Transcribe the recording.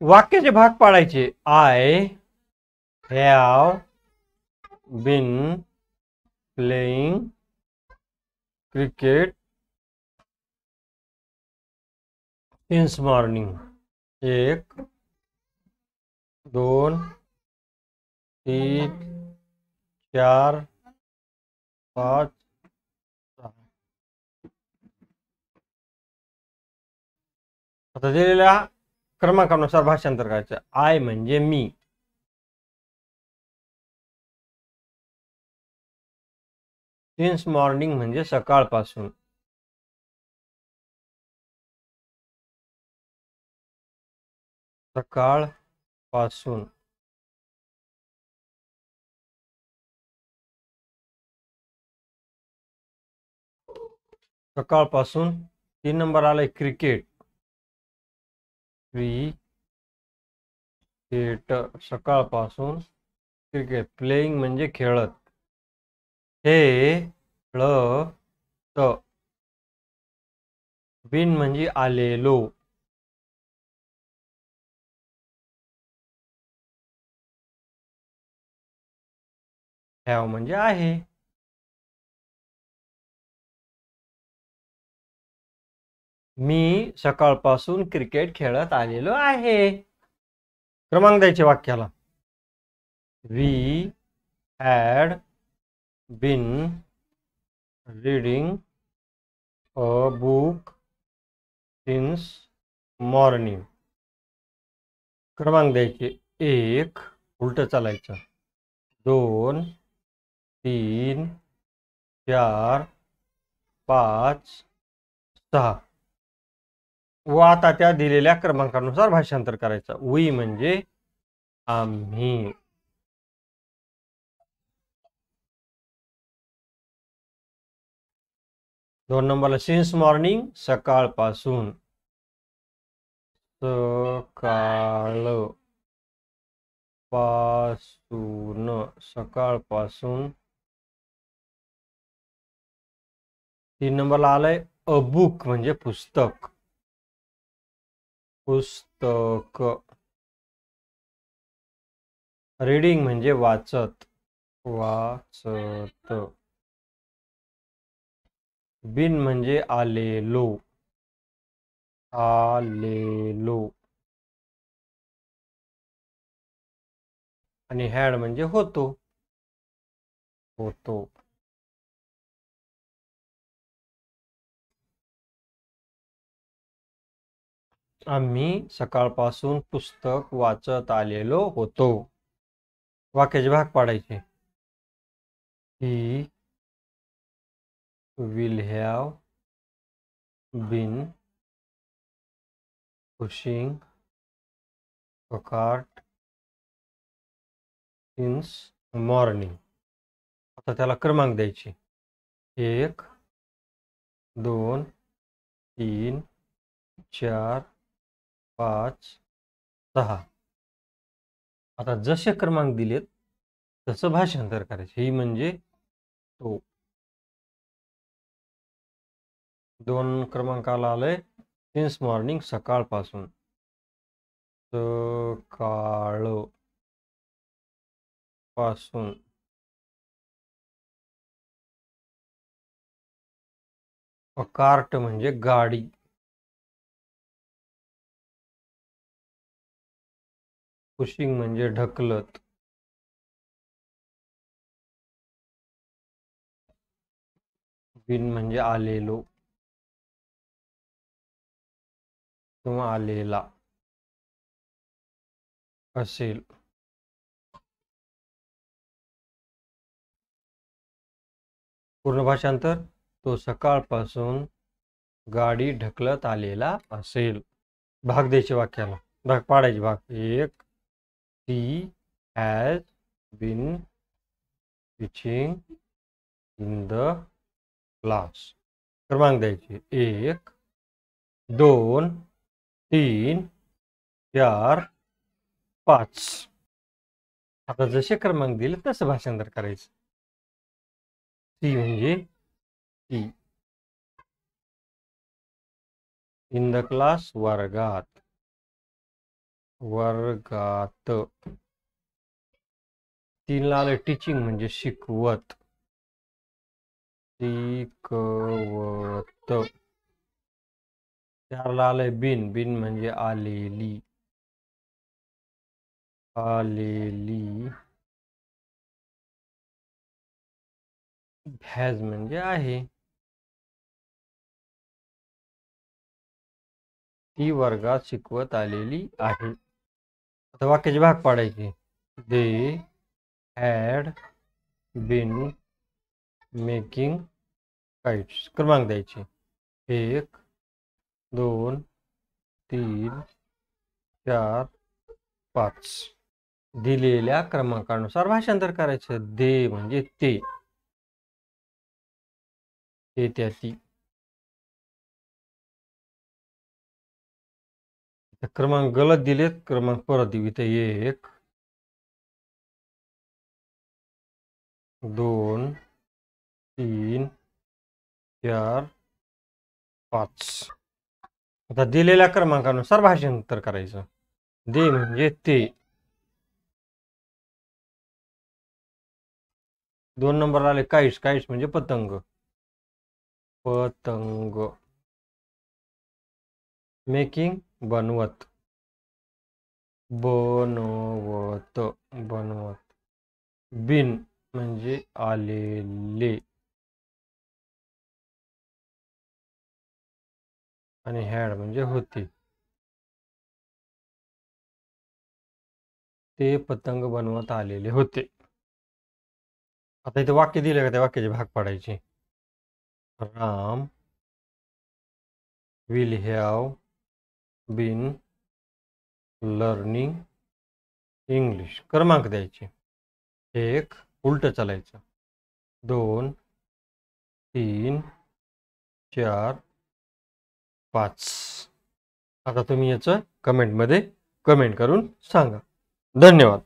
वाक्याचे भाग पाडायचे I have been playing cricket since morning एक, दोन, तीन, चार, पाच आता दिलेल्या क्रमांकानुसार भाषांतर करायचं. आय म्हणजे मी. सिन्स मॉर्निंग म्हणजे सकाळपासून. सकाळपासून सकाळपासून तीन नंबर आलाय क्रिकेट क्रिकेट सकाळपासून क्रिकेट प्लेइंग म्हणजे खेळत. हे त बिन म्हणजे आलेलो. हॅव म्हणजे आहे. मी सकाळपासून क्रिकेट खेळत आलेलो आहे. क्रमांक द्यायचे वाक्याला. We had been reading a book since morning क्रमांक द्यायचे. एक उलट चालायचं. दोन तीन चार पाच सहा. व आता त्या दिलेल्या क्रमांकानुसार भाषांतर करायचं. वी म्हणजे आम्ही. दोन नंबरला सिन्स मॉर्निंग सकाळपासून. सकाळपासून सकाळपासून. तीन नंबरला आलंय अ बुक म्हणजे पुस्तक. पुस्तक. रीडिंग म्हणजे वाचत. वाचत. बिन म्हणजे आलेलो. आलेलो. आणि हॅड म्हणजे होतो. होतो. आम्ही सकाळपासून पुस्तक वाचत आलेलो होतो. वाक्याचे भाग पाडायचे. He will have been pushing a cart since morning. आता त्याला क्रमांक द्यायचे. एक दोन तीन चार पाच सहा. आता जसे क्रमांक दिलेत तसं भाषांतर करायचे. ही म्हणजे तो. दोन क्रमांकाला आलंय. सिन्स मॉर्निंग सकाळपासून. सकाळपासून कार्ट म्हणजे गाडी. पुशिंग म्हणजे ढकलत. बिन म्हणजे आलेलो. किंवा आलेला. असेल. पूर्ण भाषांतर? तो सकाळपासून गाडी ढकलत आलेला असेल. भाग द्यायचे वाक्याला. भाग पाडायची. भाग एक ती has been teaching in the class क्रमांक द्यायचे. एक दोन तीन चार पाच. आता जसे क्रमांक दिले तसं भाषांतर करायचं. ती म्हणजे ती इन द क्लास वर्गात वर्गात. तीनला आलं टीचिंग म्हणजे शिकवत. शिकवत. चारला आलंय बिन बिन म्हणजे आलेली. आलेली. भॅज म्हणजे आहे. ती वर्गात शिकवत आलेली आहे. आता वाक्याचे भाग पाडायचे they had been making kites. क्रमांक द्यायचे एक दोन तीन चार पाच। दिलेल्या क्रमांकानुसार भाषांतर करायचं. दे म्हणजे ते. ते त्या ती. क्रमांक गलत दिलेत क्रमांक परत देऊ. इथे एक दोन तीन चार पाच. आता दिलेल्या क्रमांकानुसार भाषांतर करायचं. दे म्हणजे ते. दोन नंबर आले काहीच काहीच म्हणजे पतंग. पतंग. मेकिंग. बनवत. बनवत बनवत. बिन म्हणजे आलेले. आणि हॅड म्हणजे होते. ते पतंग बनवत आलेले होते. आता इथे वाक्य दिले का त्या वाक्याचे भाग पाडायचे? Ram will have been learning English. क्रमांक द्यायचे. एक उलट चालायचं. दोन तीन चार पाच. आता तुम्ही याचं कमेंटमध्ये कमेंट करून सांगा. धन्यवाद.